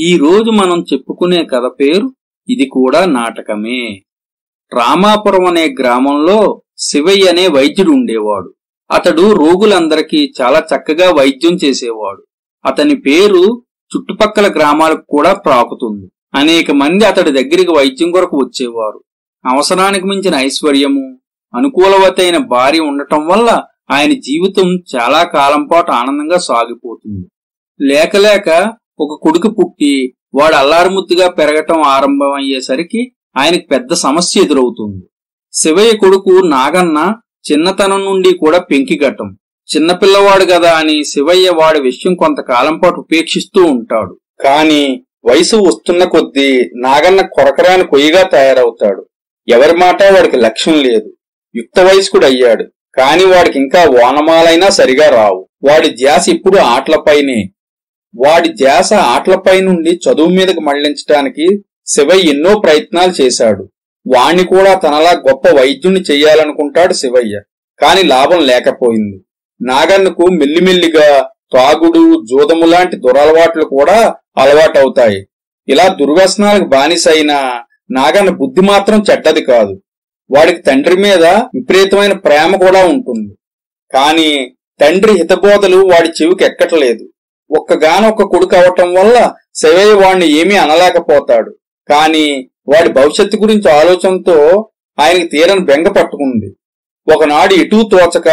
ఈ రోజు మనం చెప్పుకునే కథ పేరు ఇది కూడా నాటకమే. రామాపురం అనే గ్రామంలో శివయ్య అనే వైద్యుడు ఉండేవాడు. అతడు రోగులందరికీ చాలా చక్కగా వైద్యం చేసేవాడు. అతని పేరు చుట్టుపక్కల గ్రామాలకు కూడా ప్రాకుతుంది. అనేక మంది అతడి దగ్గరికి వైద్యం కొరకు వచ్చేవారు. అవసరానికి మించిన ఐశ్వర్యము అనుకూలవతైన భార్య ఉండటం వల్ల ఆయన జీవితం చాలా కాలం పాటు ఆనందంగా సాగిపోతుంది. లేకలేక ఒక కొడుకు పుట్టి వాడు అల్లారుముద్దుగా పెరగటం ఆరంభమయ్యేసరికి ఆయనకు పెద్ద సమస్య ఎదురవుతుంది. శివయ్య కొడుకు నాగన్న చిన్నతనం నుండి కూడా పెంకిగటం చిన్నపిల్లవాడు కదా అని శివయ్య వాడి విషయం కొంతకాలం పాటు ఉపేక్షిస్తూ ఉంటాడు. కాని వయసు వస్తున్న కొద్దీ నాగన్న కొరకరాని కొయ్యగా తయారవుతాడు. ఎవరి మాట వాడికి లక్ష్యం లేదు. యుక్త వయస్కుడు అయ్యాడు కాని వాడికి ఇంకా ఓనమాలైనా సరిగా రావు. వాడి ధ్యాస ఇప్పుడు ఆటలపైనే. వాడి ధ్యాస ఆటలపై నుండి చదువు మీదకు మళ్ళించటానికి శివయ్య ఎన్నో ప్రయత్నాలు చేశాడు. వాణ్ణి కూడా తనలా గొప్ప వైద్యుణ్ణి చెయ్యాలనుకుంటాడు శివయ్య. కాని లాభం లేకపోయింది. నాగన్నకు మెల్లిమెల్లిగా తాగుడు జూదము లాంటి దురలవాట్లు కూడా అలవాటవుతాయి. ఇలా దుర్వ్యసనాలకు బానిసైన నాగన్న బుద్ధి మాత్రం చెడ్డది కాదు. వాడికి తండ్రి మీద విపరీతమైన ప్రేమ కూడా ఉంటుంది. కాని తండ్రి హితబోధలు వాడి చెవికి ఎక్కట్లేదు. ఒక్కగానొక్క కొడుకు అవటం వల్ల శివయ్య వాణ్ణి ఏమీ అనలేకపోతాడు. కాని వాడి భవిష్యత్తు గురించి ఆలోచనతో ఆయనకి తీరని బెంగ పట్టుకుంది. ఒకనాడు ఇటూ తోచక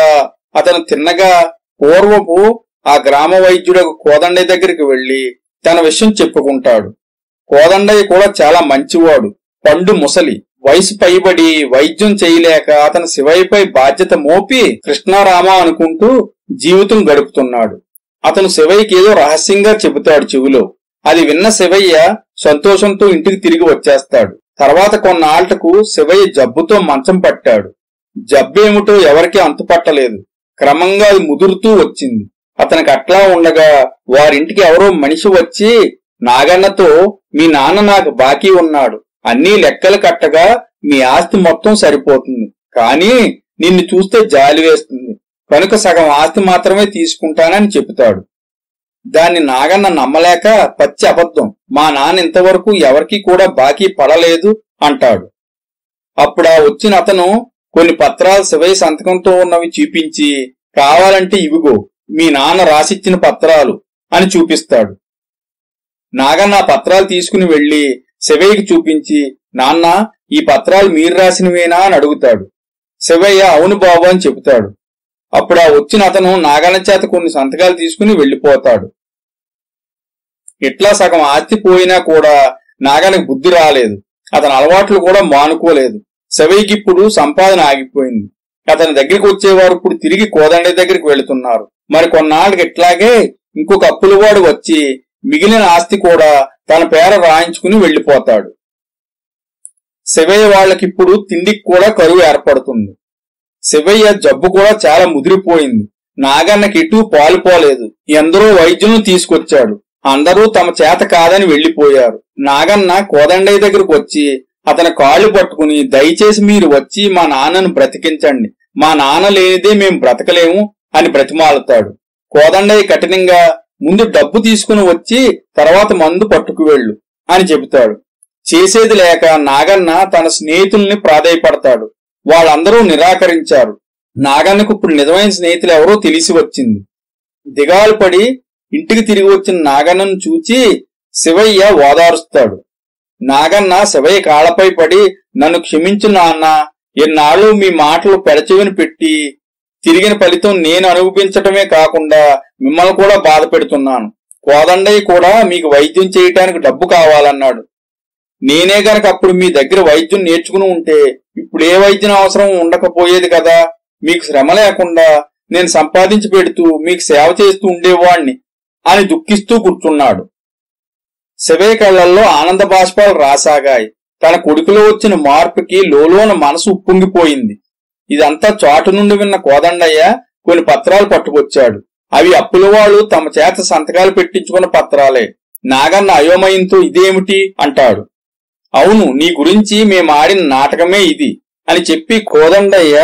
అతను తిన్నగా పూర్వపు ఆ గ్రామ వైద్యుడు కోదండయ్య దగ్గరికి వెళ్ళి తన విషయం చెప్పుకుంటాడు. కోదండయ్య కూడా చాలా మంచివాడు పండు ముసలి. వయసు పైబడి వైద్యం చేయలేక అతను శివయ్యపై బాధ్యత మోపి కృష్ణారామ అనుకుంటూ జీవితం గడుపుతున్నాడు. అతను శివయ్యకి ఏదో రహస్యంగా చెబుతాడు చెవిలో. అది విన్న శివయ్య సంతోషంతో ఇంటికి తిరిగి వచ్చేస్తాడు. తర్వాత కొన్నాళ్ళకు శివయ్య జబ్బుతో మంచం పట్టాడు. జబ్బేమిటో ఎవరికీ అంతుపట్టలేదు. క్రమంగా అది ముదురుతూ వచ్చింది. అతనికి అట్లా ఉండగా వారింటికి ఎవరో మనిషి వచ్చి నాగన్నతో మీ నాన్న నాకు బాకీ ఉన్నాడు. అన్నీ లెక్కలు కట్టగా మీ ఆస్తి మొత్తం సరిపోతుంది. కానీ నిన్ను చూస్తే జాలి వేస్తుంది. కనుక సగం ఆస్తి మాత్రమే తీసుకుంటానని చెబుతాడు. దాన్ని నాగన్న నమ్మలేక పచ్చి అబద్ధం మా నాన్న ఇంతవరకు ఎవరికీ కూడా బాకీ పడలేదు అంటాడు. అప్పుడా వచ్చిన అతను కొన్ని పత్రాలు శివయ్య సంతకంతో ఉన్నవి చూపించి కావాలంటే ఇవిగో మీ నాన్న రాసిచ్చిన పత్రాలు అని చూపిస్తాడు. నాగన్న పత్రాలు తీసుకుని వెళ్ళి శివయ్యకి చూపించి నాన్న ఈ పత్రాలు మీరు రాసినవేనా అని అడుగుతాడు. శివయ్య అవును బాబు అని చెబుతాడు. అప్పుడు ఆ వచ్చిన అతను నాగన్న చేత కొన్ని సంతకాలు తీసుకుని వెళ్ళిపోతాడు ఇట్లా సగం ఆస్తి పోయినా కూడా నాగానికి బుద్ధి రాలేదు. అతని అలవాట్లు కూడా మానుకోలేదు. సవైకిప్పుడు ఇప్పుడు సంపాదన ఆగిపోయింది. అతని దగ్గరికి వచ్చేవారు ఇప్పుడు తిరిగి కోదండ దగ్గరికి వెళుతున్నారు. మరి కొన్నాళ్ళకి ఇట్లాగే ఇంకొక అప్పులవాడు వచ్చి మిగిలిన ఆస్తి కూడా తన పేర రాయించుకుని వెళ్ళిపోతాడు శివయ్య వాళ్ళకిప్పుడు తిండికి కూడా కరువు ఏర్పడుతుంది. శివయ్య జబ్బు కూడా చాలా ముదిరిపోయింది. నాగన్నకి ఇటు పాలుపోలేదు ఎందరో వైద్యులను తీసుకొచ్చాడు. అందరూ తమ చేత కాదని వెళ్ళిపోయారు నాగన్న కోదండయ్య దగ్గరకు వచ్చి అతని కాళ్ళు పట్టుకుని దయచేసి మీరు వచ్చి మా నాన్నను బ్రతికించండి. మా నాన్న లేనిదే మేం బ్రతకలేము అని బ్రతిమాలుతాడు. కోదండయ్య కఠినంగా ముందు డబ్బు తీసుకుని వచ్చి తర్వాత మందు పట్టుకు వెళ్ళు అని చెబుతాడు. చేసేది లేక నాగన్న తన స్నేహితుల్ని ప్రాధాయపడతాడు. వాళ్ళందరూ నిరాకరించారు. నాగన్నకు ఇప్పుడు నిజమైన స్నేహితులు ఎవరో తెలిసి వచ్చింది. దిగాలు పడి ఇంటికి తిరిగి వచ్చిన నాగన్నను చూచి శివయ్య ఓదారుస్తాడు నాగన్న శివయ్య కాళ్ళపై పడి నన్ను క్షమించు నాన్న ఎన్నాళ్ళు మీ మాటలు పెడచెవిని పెట్టి తిరిగిన ఫలితం నేను అనుభవించటమే కాకుండా మిమ్మల్ని కూడా బాధ పెడుతున్నాను. కోదండయ్య కూడా మీకు వైద్యం చేయటానికి డబ్బు కావాలన్నాడు. నేనే గనక అప్పుడు మీ దగ్గర వైద్యం నేర్చుకుని ఉంటే ఇప్పుడు ఏ వైద్యం అవసరం ఉండకపోయేది కదా? మీకు శ్రమ లేకుండా నేను సంపాదించి పెడుతూ మీకు సేవ చేస్తూ ఉండేవాణ్ణి అని దుఃఖిస్తూ కూర్చున్నాడు. శవే కళ్ళల్లో ఆనంద బాష్పాలు రాసాగాయి. తన కొడుకులో వచ్చిన మార్పుకి లోలోన మనసు ఉప్పొంగిపోయింది. ఇదంతా చాటు నుండి విన్న కోదండయ్య కొన్ని పత్రాలు పట్టుకొచ్చాడు. అవి అప్పులవాళ్ళు తమ చేత సంతకాలు పెట్టించుకున్న పత్రాలే. నాగన్న అయోమయంతో ఇదేమిటి? అంటాడు. అవును నీ గురించి మేము ఆడిన నాటకమే ఇది అని చెప్పి కోదండయ్య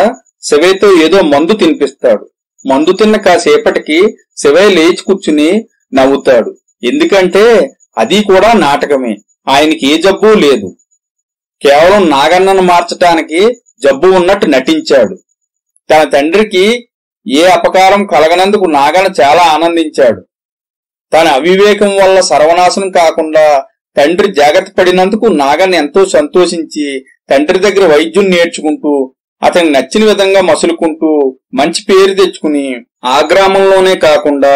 శివయ్యతో ఏదో మందు తినిపిస్తాడు. మందు తిన్న కాసేపటికి శివయ్య లేచి కూర్చుని నవ్వుతాడు. ఎందుకంటే అది కూడా నాటకమే ఆయనకి ఏ జబ్బు లేదు. కేవలం నాగన్నను మార్చటానికి జబ్బు ఉన్నట్టు నటించాడు. తన తండ్రికి ఏ అపకారం కలగనందుకు నాగన్న చాలా ఆనందించాడు. తన అవివేకం వల్ల సర్వనాశనం కాకుండా తండ్రి జాగ్రత్త పడినందుకు నాగన్ ఎంతో సంతోషించి తండ్రి దగ్గర వైద్యం నేర్చుకుంటూ అతనికి నచ్చిన విధంగా మసులుకుంటూ మంచి పేరు తెచ్చుకుని ఆ గ్రామంలోనే కాకుండా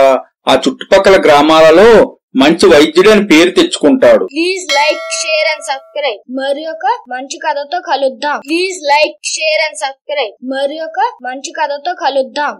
ఆ చుట్టుపక్కల గ్రామాలలో మంచి వైద్యుడు అని పేరు తెచ్చుకుంటాడు. Please like share and subscribe మరి ఒక మంచి కథతో కలుద్దాం. Please like share and subscribe మరి ఒక మంచి కథతో కలుద్దాం.